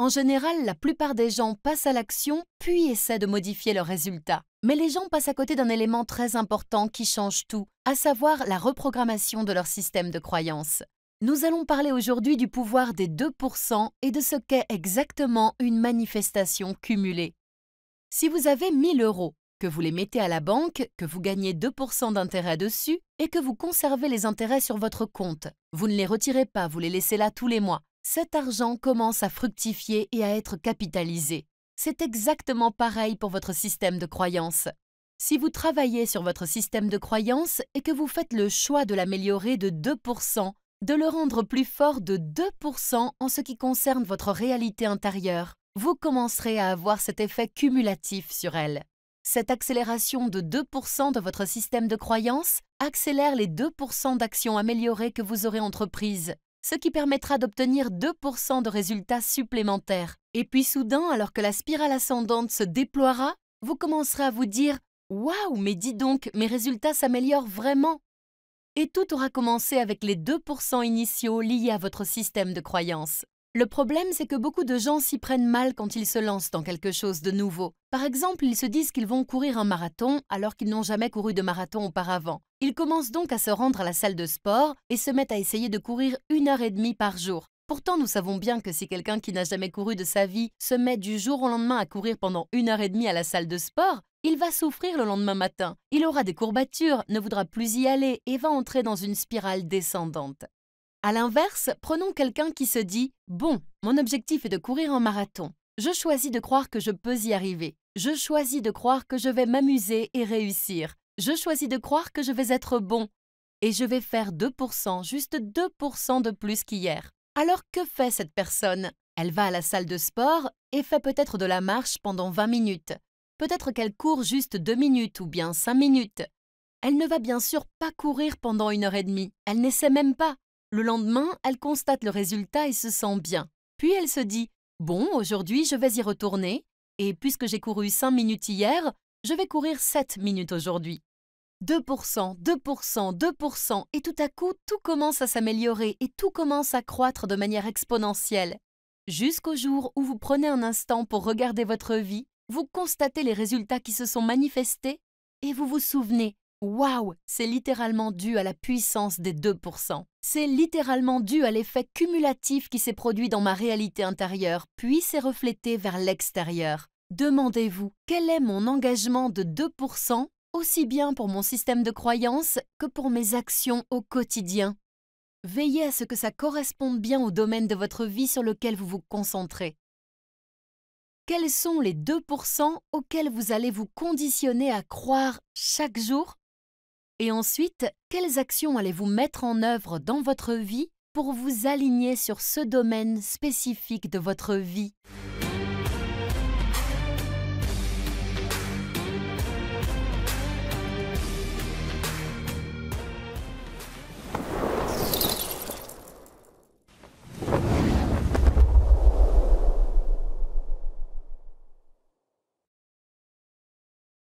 En général, la plupart des gens passent à l'action puis essaient de modifier leurs résultats. Mais les gens passent à côté d'un élément très important qui change tout, à savoir la reprogrammation de leur système de croyance. Nous allons parler aujourd'hui du pouvoir des 2% et de ce qu'est exactement une manifestation cumulée. Si vous avez 1000 euros, que vous les mettez à la banque, que vous gagnez 2% d'intérêt dessus et que vous conservez les intérêts sur votre compte, vous ne les retirez pas, vous les laissez là tous les mois, cet argent commence à fructifier et à être capitalisé. C'est exactement pareil pour votre système de croyance. Si vous travaillez sur votre système de croyance et que vous faites le choix de l'améliorer de 2%, de le rendre plus fort de 2% en ce qui concerne votre réalité intérieure, vous commencerez à avoir cet effet cumulatif sur elle. Cette accélération de 2% de votre système de croyance accélère les 2% d'actions améliorées que vous aurez entreprises, ce qui permettra d'obtenir 2% de résultats supplémentaires. Et puis soudain, alors que la spirale ascendante se déploiera, vous commencerez à vous dire Waouh, mais dis donc, mes résultats s'améliorent vraiment Et tout aura commencé avec les 2% initiaux liés à votre système de croyance. Le problème, c'est que beaucoup de gens s'y prennent mal quand ils se lancent dans quelque chose de nouveau. Par exemple, ils se disent qu'ils vont courir un marathon alors qu'ils n'ont jamais couru de marathon auparavant. Ils commencent donc à se rendre à la salle de sport et se mettent à essayer de courir une heure et demie par jour. Pourtant, nous savons bien que si quelqu'un qui n'a jamais couru de sa vie se met du jour au lendemain à courir pendant une heure et demie à la salle de sport, il va souffrir le lendemain matin. Il aura des courbatures, ne voudra plus y aller et va entrer dans une spirale descendante. À l'inverse, prenons quelqu'un qui se dit Bon, mon objectif est de courir un marathon. Je choisis de croire que je peux y arriver. Je choisis de croire que je vais m'amuser et réussir. Je choisis de croire que je vais être bon. Et je vais faire 2%, juste 2% de plus qu'hier. Alors que fait cette personne? Elle va à la salle de sport et fait peut-être de la marche pendant 20 minutes. Peut-être qu'elle court juste 2 minutes ou bien 5 minutes. Elle ne va bien sûr pas courir pendant une heure et demie. Elle n'essaie même pas. Le lendemain, elle constate le résultat et se sent bien. Puis elle se dit Bon, aujourd'hui, je vais y retourner, et puisque j'ai couru 5 minutes hier, je vais courir 7 minutes aujourd'hui. 2%, 2%, 2%, et tout à coup, tout commence à s'améliorer et tout commence à croître de manière exponentielle. Jusqu'au jour où vous prenez un instant pour regarder votre vie, vous constatez les résultats qui se sont manifestés et vous vous souvenez Waouh, c'est littéralement dû à la puissance des 2%. C'est littéralement dû à l'effet cumulatif qui s'est produit dans ma réalité intérieure, puis s'est reflété vers l'extérieur. Demandez-vous, quel est mon engagement de 2%, aussi bien pour mon système de croyance que pour mes actions au quotidien? Veillez à ce que ça corresponde bien au domaine de votre vie sur lequel vous vous concentrez. Quels sont les 2% auxquels vous allez vous conditionner à croire chaque jour? Et ensuite, quelles actions allez-vous mettre en œuvre dans votre vie pour vous aligner sur ce domaine spécifique de votre vie?